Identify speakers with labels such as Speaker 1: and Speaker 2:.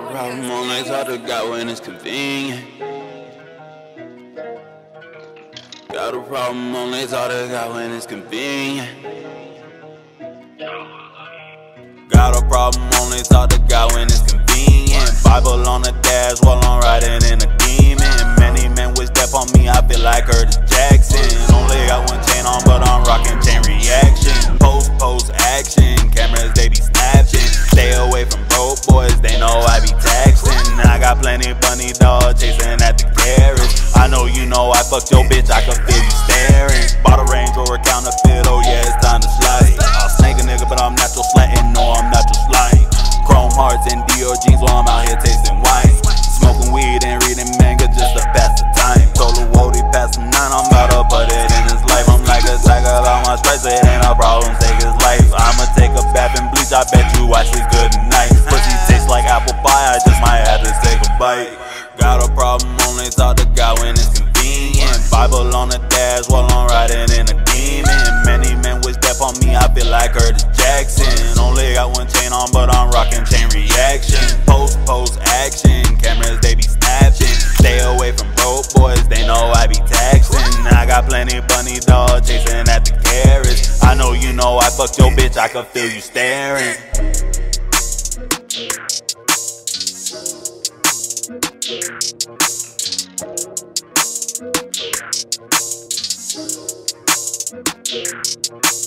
Speaker 1: problem, only talk to God when it's convenient. Got a problem, only talk to God when it's convenient. Got a problem, only talk to God when it's convenient. Bible on the dash while I'm I bunny dog chasing at the carriage. I know you know I fucked your bitch, I can feel you staring. Bought a Range Rover counterfeit, oh yeah, it's time to slide. I'll snake a nigga, but I'm natural slanting, no, I'm natural sliding. Chrome hearts and Dior jeans while I'm out here tasting wine. Smoking weed and reading manga just to pass the time. Told Wody past the nine, I'm about to put it in his life. I'm like a tiger on my stripes, it ain't a problem, bite. Got a problem, only talk to God when it's convenient. Bible on the dash while I'm riding in a demon. Many men wish death on me, I feel like Curtis Jackson. Only got one chain on, but I'm rocking chain reaction. Post, post action, cameras they be snatching. Stay away from broke boys, they know I be taxing. I got plenty bunny dog chasing at the carriage. I know you know I fucked your bitch, I can feel you staring.
Speaker 2: Thank you.